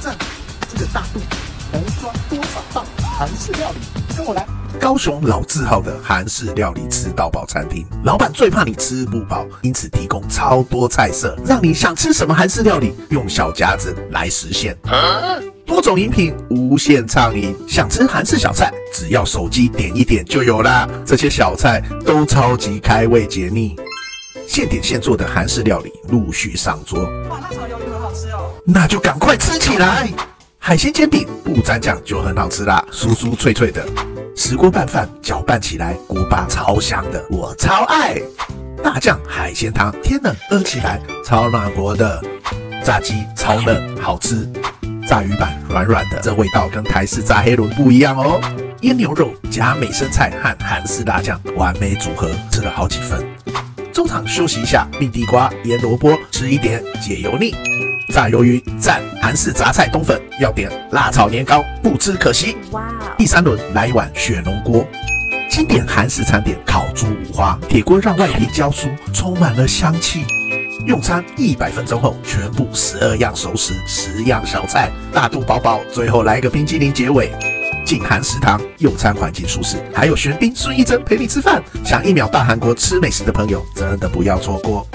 赞！这个大肚能装多少磅韩式料理？跟我来！高雄老字号的韩式料理吃到饱餐厅，老板最怕你吃不饱，因此提供超多菜色，让你想吃什么韩式料理，用小夹子来实现。多种饮品无限畅饮，想吃韩式小菜，只要手机点一点就有啦。这些小菜都超级开胃解腻，现点现做的韩式料理陆续上桌。哇，辣炒鱿鱼很好吃哦。那就赶快吃起来！海鲜煎饼不沾酱就很好吃啦，酥酥脆脆的。石锅拌饭搅拌起来，锅巴超香的，我超爱。大酱海鲜汤天冷喝起来超暖和的，炸鸡超嫩好吃，炸鱼板软软的，这味道跟台式炸黑轮不一样哦。腌牛肉加美生菜和韩式辣酱完美组合，吃了好几份。中场休息一下，蜜地瓜、腌萝卜吃一点解油腻。炸鱿鱼蘸，韩式杂菜冬粉要点辣炒年糕，不吃可惜。哇！第三轮来一碗雪浓锅，经典韩式餐点烤猪五花，铁锅让外皮焦酥，充满了香气。用餐一百分钟后，全部十二样熟食，十样小菜，大肚饱饱，最后来个冰激凌结尾。进韩食堂，用餐环境舒适，还有玄彬、孙艺珍陪你吃饭，想一秒到韩国吃美食的朋友，真的不要错过。